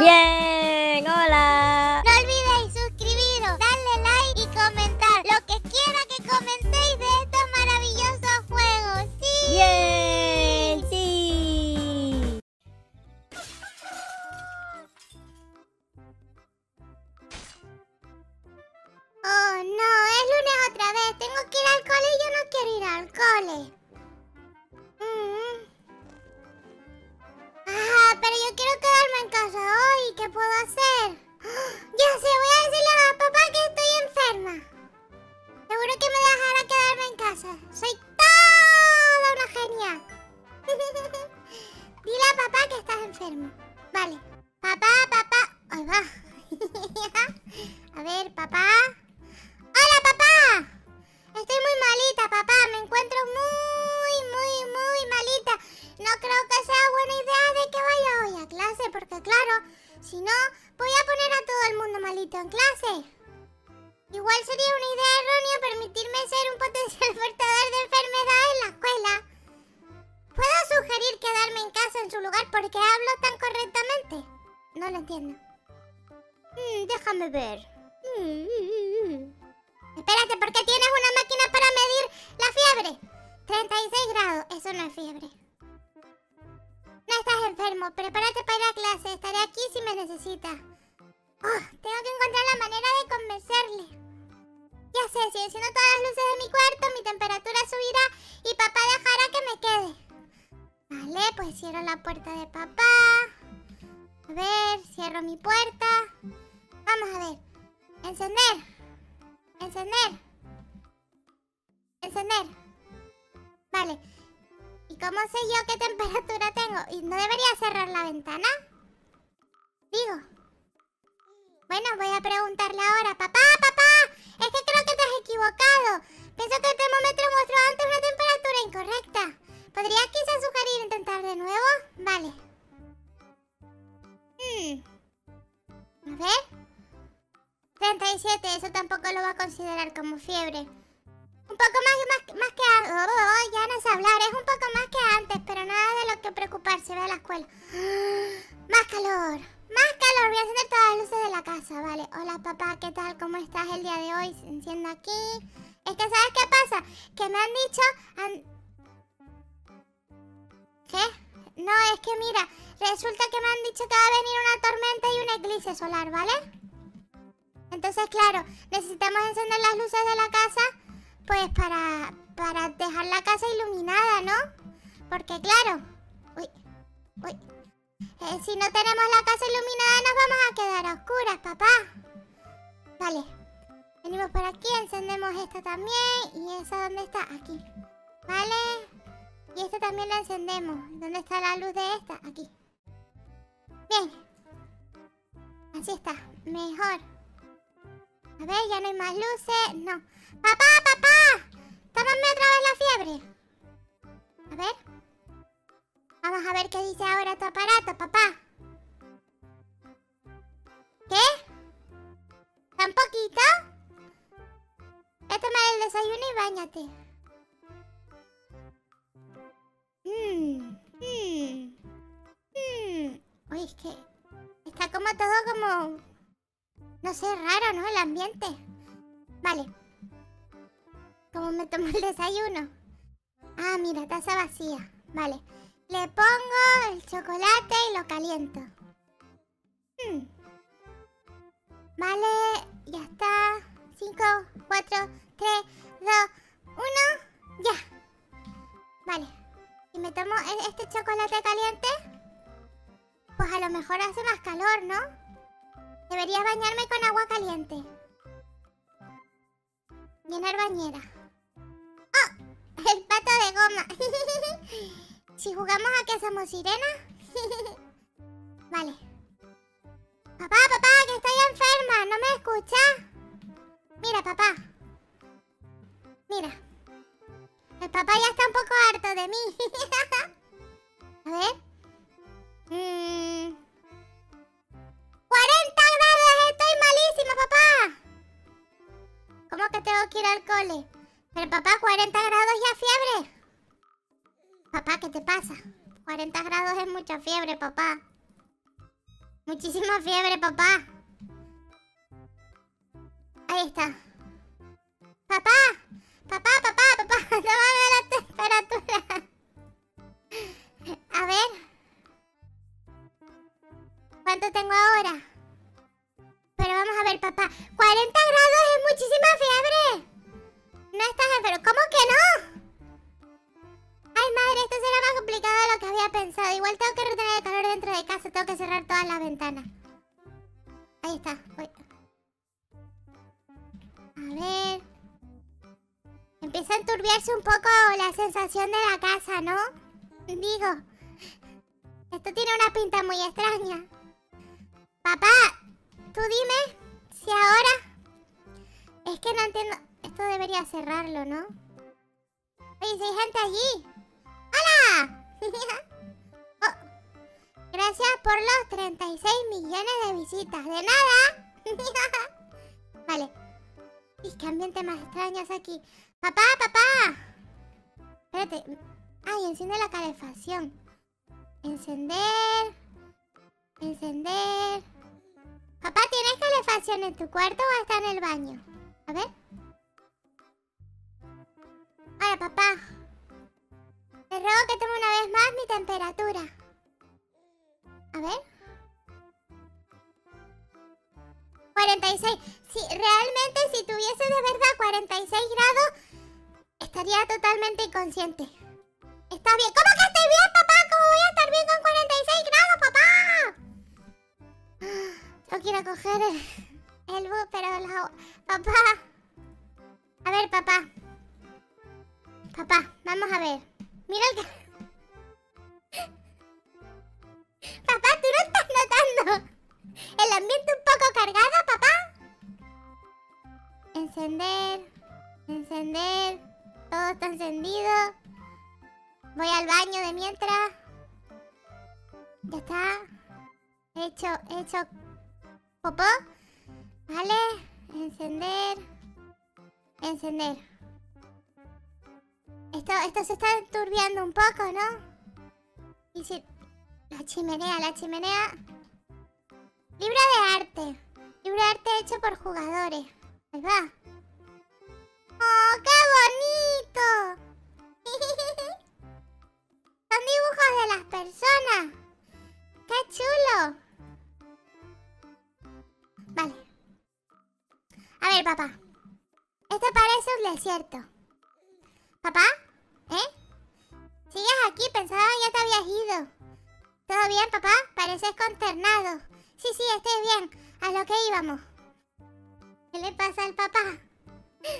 Bien, ¿Qué puedo hacer? Ya sé, voy a decirle a papá que estoy enferma. Seguro que me dejará quedarme en casa. Soy toda una genia. Dile a papá que estás enfermo. Vale. Papá, papá. Ahí va. a ver, papá. ¡Hola, papá! Estoy muy malita, papá. Me encuentro muy, muy, muy malita. No creo que sea buena idea de que vaya hoy a clase, porque claro, si no, voy a poner a todo el mundo malito en clase. Igual sería una idea errónea permitirme ser un potencial portador de enfermedad en la escuela. ¿Puedo sugerir quedarme en casa en su lugar porque hablo tan correctamente? No lo entiendo. Mm, déjame ver. Mm, mm, mm. Espérate, ¿por qué tienes una máquina para medir la fiebre? 36 grados, eso no es fiebre. No estás enfermo, prepárate para ir a clase, estaré aquí si me necesitas. Oh, tengo que encontrar la manera de convencerle. Ya sé, si enciendo todas las luces de mi cuarto, mi temperatura subirá y papá dejará que me quede. Vale, pues cierro la puerta de papá. A ver, cierro mi puerta. Vamos a ver. Encender. Encender. Encender. Vale. ¿Y cómo sé yo qué temperatura tengo? ¿Y no debería cerrar la ventana? Digo. Bueno, voy a preguntarle ahora. Papá, papá, es que creo que te has equivocado. Pienso que el termómetro mostró antes una temperatura incorrecta. ¿Podrías quizás sugerir intentar de nuevo? Vale. Hmm. A ver. 37, eso tampoco lo va a considerar como fiebre. A la escuela. Más calor, más calor. Voy a encender todas las luces de la casa, vale. Hola papá, ¿qué tal? ¿Cómo estás el día de hoy? Enciendo aquí. Es que, ¿sabes qué pasa? Que me han dicho... ¿Qué? No, es que mira, resulta que me han dicho que va a venir una tormenta y un eclipse solar, ¿vale? Entonces, claro, necesitamos encender las luces de la casa, pues para, para dejar la casa iluminada, ¿no? Porque, claro, uy, eh, si no tenemos la casa iluminada nos vamos a quedar a oscuras, papá. Vale, venimos por aquí, encendemos esta también, y esa, ¿dónde está? Aquí, vale, y esta también la encendemos. ¿Dónde está la luz de esta? Aquí. Bien. Así está, mejor. A ver, ya no hay más luces. No. ¡Papá, papá! ¡Tómame otra vez la fiebre! A ver. Vamos a ver qué dice ahora tu aparato, papá. ¿Qué? ¿Tan poquito? Voy a tomar el desayuno y bañate. Mmm, mmm, mmm. Uy, es que está como todo como no sé, raro, ¿no? El ambiente. Vale. ¿Cómo me tomo el desayuno? Ah, mira, taza vacía. Vale. Le pongo el chocolate y lo caliento. Hmm. Vale, ya está. 5, 4, 3, 2, 1. Ya. Vale. Si me tomo e-, este chocolate caliente, pues a lo mejor hace más calor, ¿no? Deberías bañarme con agua caliente. Llenar bañera. ¡Oh! El pato de goma. si jugamos a que somos sirenas. vale. Papá, papá, que estoy enferma. ¿No me escuchas? Mira, papá. Mira. El papá ya está un poco harto de mí. a ver. Mmm... ¡40 grados! ¡Estoy malísima, papá! ¿Cómo que tengo que ir al cole? Pero papá, 40 grados ya fiebre. Papá, ¿qué te pasa? 40 grados es mucha fiebre, papá. Muchísima fiebre, papá. Ahí está. Papá, papá, papá, papá, tómame la temperatura. A ver. ¿Cuánto tengo ahora? Pero vamos a ver, papá. 40 grados es muchísima fiebre. No estás enfermo. ¿Cómo que no? Madre, esto será más complicado de lo que había pensado. Igual tengo que retener el calor dentro de casa. Tengo que cerrar todas las ventanas. Ahí está. A ver. Empieza a enturbiarse un poco la sensación de la casa, ¿no? Digo. Esto tiene una pinta muy extraña. Papá, tú dime si ahora... Es que no entiendo... Esto debería cerrarlo, ¿no? Oye, si hay gente allí. ¡Hola! Oh, Gracias por los 36 millones de visitas. ¡De nada! vale. Y qué ambiente más extraño es aquí. ¡Papá, papá! Espérate. Ay, enciende la calefacción. Encender. Encender. Papá, ¿tienes calefacción en tu cuarto o está en el baño? A ver. Ahora, papá. Te ruego que tome una vez más mi temperatura. A ver. 46. Si realmente si tuviese de verdad 46 grados, estaría totalmente inconsciente. Está bien. ¿Cómo que estoy bien, papá? ¿Cómo voy a estar bien con 46 grados, papá? Yo quiero coger el, el bus, pero la... Papá. A ver, papá. Papá, vamos a ver. Mira el... ca- Papá, ¿tú no estás notando el ambiente un poco cargado, papá? Encender. Encender. Todo está encendido. Voy al baño de mientras. Ya está. Hecho, hecho popó. Vale. Encender. Encender. Esto, esto se está enturbiando un poco, ¿no? Y si... La chimenea, la chimenea... Libro de arte. Libro de arte hecho por jugadores. Ahí va. ¡Oh, qué bonito! Son dibujos de las personas. ¡Qué chulo! Vale. A ver, papá. Esto parece un desierto. ¿Papá? Pensaba ya te habías ido. ¿Todo bien, papá? Pareces consternado. Sí, sí, estoy bien. A lo que íbamos. ¿Qué le pasa al papá? ¡52!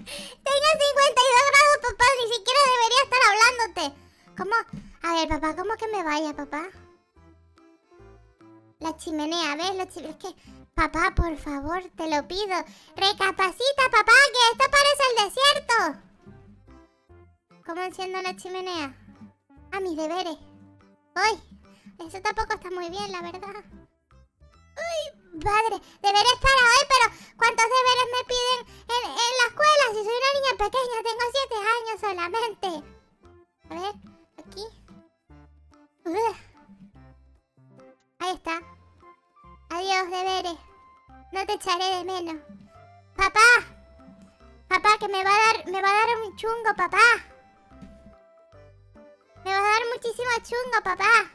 Tengo 52 grados, papá. Ni siquiera debería estar hablándote. ¿Cómo? A ver, papá, ¿cómo que me vaya, papá? La chimenea, ¿ves? Lo chi- Es que... Papá, por favor, te lo pido. Recapacita, papá, que esto parece el desierto. ¿Cómo enciendo la chimenea? A mis deberes. Uy, eso tampoco está muy bien, la verdad. Uy, padre, deberes para hoy, pero ¿cuántos deberes me piden en, la escuela? Si soy una niña pequeña, tengo siete años solamente. A ver, aquí. Ugh. Ahí está. Adiós, deberes. No te echaré de menos. Papá. Papá, que me va a dar, me va a dar un chungo, papá. Me va a dar muchísimo chungo, papá.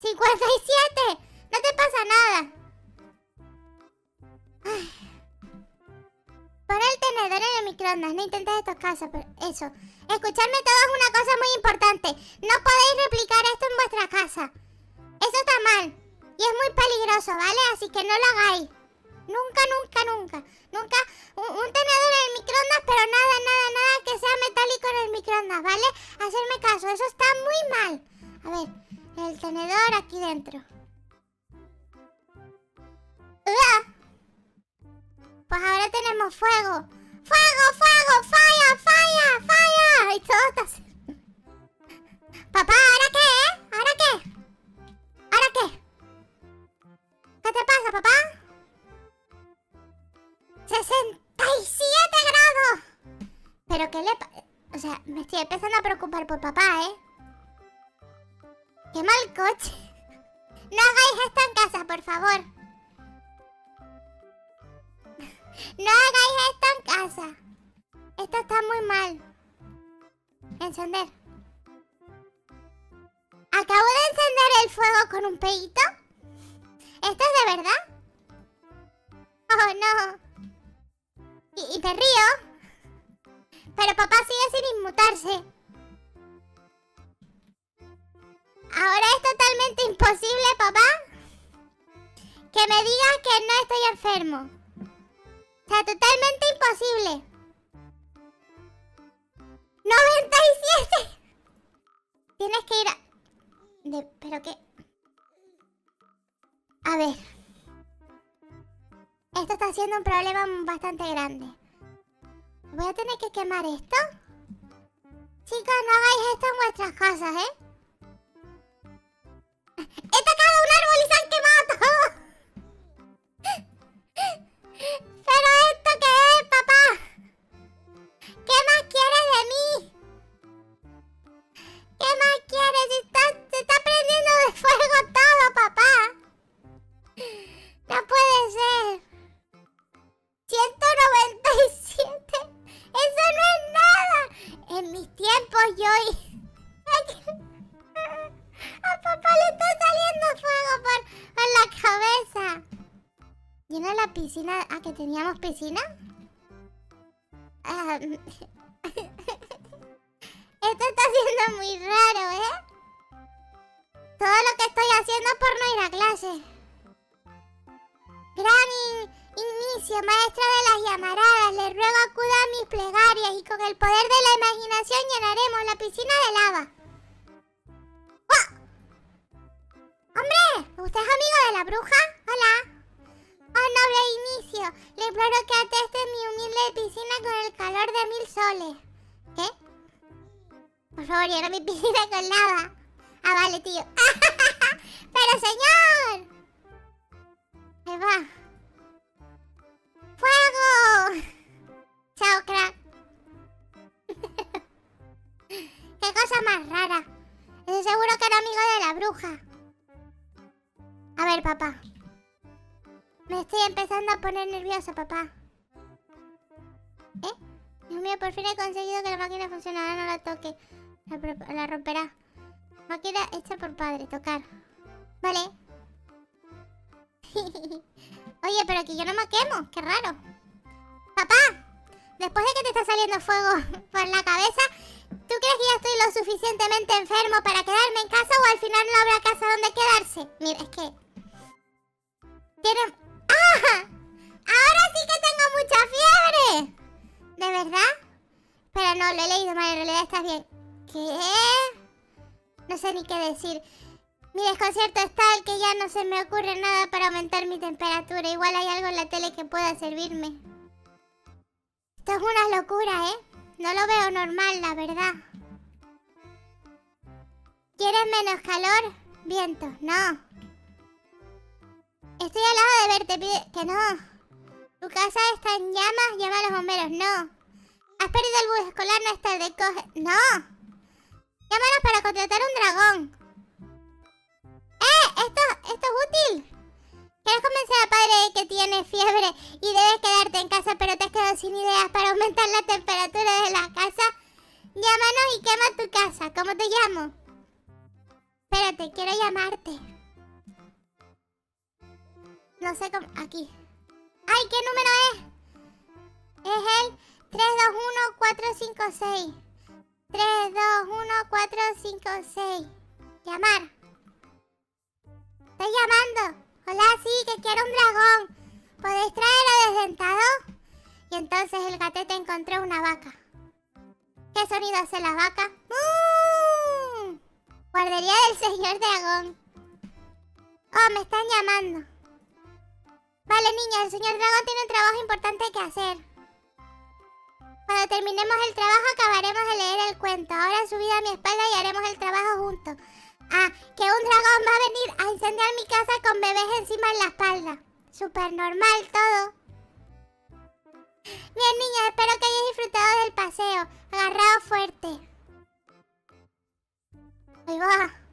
57. No te pasa nada. Ay. Pon el tenedor en el microondas. No intentes estos casos, pero eso. Escucharme todo es una cosa muy importante. No podéis replicar esto en vuestra casa. Eso está mal. Y es muy peligroso, ¿vale? Así que no lo hagáis. Nunca, nunca, nunca. Nunca un, un tenedor en el microondas, pero nada, nada, nada que sea metálico en el microondas, ¿vale? Hacerme caso, eso está muy mal. A ver, el tenedor aquí dentro. ¡Uah! Pues ahora tenemos fuego. ¡Fuego, fuego! ¡Falla, falla, falla! Y todo está... Papá, ¿ahora qué, eh? ¿Ahora qué? ¿Ahora qué? ¿Qué te pasa, papá? ¡67 grados! ¿Pero qué le pasa? O sea, me estoy empezando a preocupar por papá, ¿eh? ¡Qué mal coche! No hagáis esto en casa, por favor. No hagáis esto en casa. Esto está muy mal. Encender. Acabo de encender el fuego con un peito. ¿Esto es de verdad? Oh, no. Y, y me río. Pero papá sigue sin inmutarse. Ahora es totalmente imposible, papá, que me digas que no estoy enfermo. O sea, totalmente imposible. 97. Tienes que ir a... ¿Pero qué? A ver. Esto está siendo un problema bastante grande. ¿Voy a tener que quemar esto? Chicos, no hagáis esto en vuestras casas, ¿eh? ¡He tocado un árbol y se han quemado teníamos piscina? Ah, esto está siendo muy raro, ¿eh? Todo lo que estoy haciendo por no ir a clase. Gran inicio, maestra de las llamaradas, le ruego acuda a mis plegarias y con el poder de la imaginación llenaremos la piscina de lava. ¡Hombre! ¿Usted es amigo de la bruja? Hola. Noble inicio. Le imploro que ateste mi humilde piscina con el calor de mil soles. ¿Qué? Por favor, llena mi piscina con lava. Ah, vale, tío. ¡Pero señor! Ahí va. ¡Fuego! Chao, crack. ¡Qué cosa más rara! Estoy seguro que era amigo de la bruja. A ver, papá. Me estoy empezando a poner nerviosa, papá. ¿Eh? Dios mío, por fin he conseguido que la máquina funcione. Ahora no la toque. La, romperá. Máquina hecha por padre. Tocar. Vale. Oye, pero que yo no me quemo. Qué raro. Papá, después de que te está saliendo fuego por la cabeza, ¿tú crees que ya estoy lo suficientemente enfermo para quedarme en casa o al final no habrá casa donde quedarse? Mira, es que ¡Ah! Ahora sí que tengo mucha fiebre. ¿De verdad? Pero no, lo he leído mal, en realidad estás bien. ¿Qué? No sé ni qué decir. Mi desconcierto es tal que ya no se me ocurre nada para aumentar mi temperatura. Igual hay algo en la tele que pueda servirme. Esto es una locura, ¿eh? No lo veo normal, la verdad. ¿Quieres menos calor? Viento, no. Estoy al lado de verte, pide que no. Tu casa está en llamas, llama a los bomberos, no. Has perdido el bus escolar, no está de coge... ¡No! Llámanos para contratar un dragón. ¡Eh! Esto, esto es útil. ¿Quieres convencer a padre de que tiene fiebre y debes quedarte en casa pero te has quedado sin ideas para aumentar la temperatura de la casa? Llámanos y quema tu casa. ¿Cómo te llamo? Espérate, quiero llamarte. No sé cómo... Aquí. ¡Ay, qué número es! Es el 321456. 321456. Llamar. Estoy llamando. Hola, sí, que quiero un dragón. ¿Podéis traerlo desdentado? Y entonces el gatete encontró una vaca. ¿Qué sonido hace la vaca? ¡Mmm! Guardería del señor dragón. Oh, me están llamando. Vale, niña, el señor dragón tiene un trabajo importante que hacer. Cuando terminemos el trabajo acabaremos de leer el cuento. Ahora subid a mi espalda y haremos el trabajo juntos. Ah, que un dragón va a venir a incendiar mi casa con bebés encima en la espalda. Súper normal todo. Bien, niña, espero que hayáis disfrutado del paseo. Agarrado fuerte. Ahí va.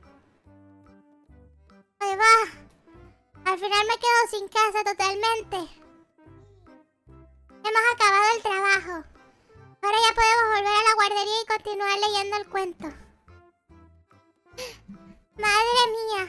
Final me quedo sin casa totalmente. Hemos acabado el trabajo. Ahora ya podemos volver a la guardería y continuar leyendo el cuento. Madre mía.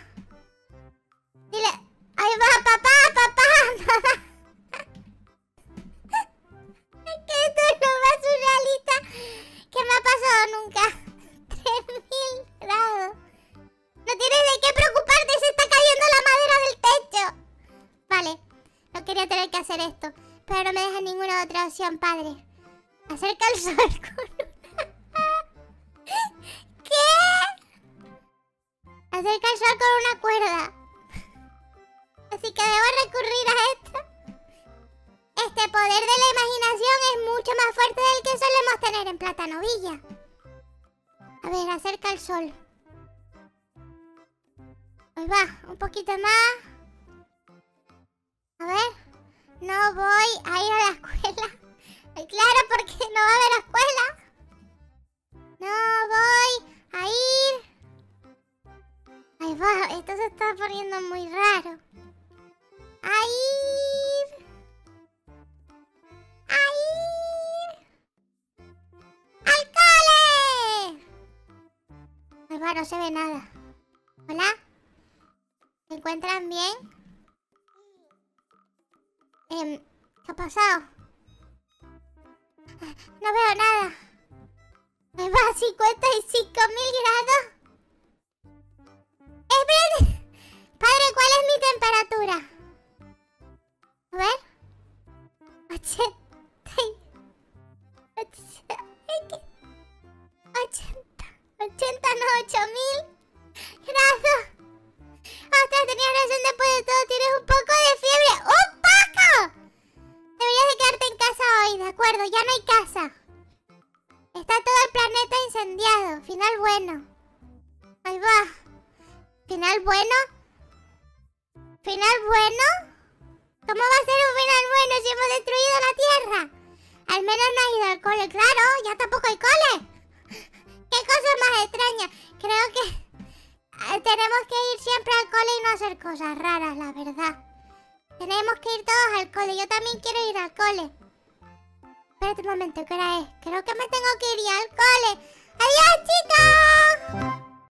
Padre. Acerca el sol con una... ¿Qué? Acerca el sol con una cuerda. Así que debo recurrir a esto. Este poder de la imaginación es mucho más fuerte del que solemos tener en Plátano Villa. A ver, acerca el sol. Ahí va, un poquito más. A ver. No voy a ir a la escuela. No va a haber escuela. No voy a ir. Ahí va, esto se está poniendo muy raro. A ir. A ir. ¡Al cole! Ahí va, no se ve nada. Hola. ¿Se encuentran bien? Em, ¿Qué ha pasado? No veo nada. Me va a 55 mil grados. ¡Esperen! Padre, ¿cuál es mi temperatura? A ver. 80. 80. 80. 80 no, 8000 grados. Ostras, tenías razón después de todo. Tienes un poco de fiebre. ¡Un poco! Deberías de quedarte en casa hoy, ¿de acuerdo? Ya no hay casa. Está todo el planeta incendiado. Final bueno. Ahí va. ¿Final bueno? ¿Final bueno? ¿Cómo va a ser un final bueno si hemos destruido la Tierra? Al menos no ha ido al cole, claro. Ya tampoco hay cole. ¿Qué cosa más extraña? Creo que eh, tenemos que ir siempre al cole y no hacer cosas raras, la verdad. Tenemos que ir todos al cole. Yo también quiero ir al cole. Espérate un momento, ¿qué hora es? Creo que me tengo que ir al cole. ¡Adiós, chicos!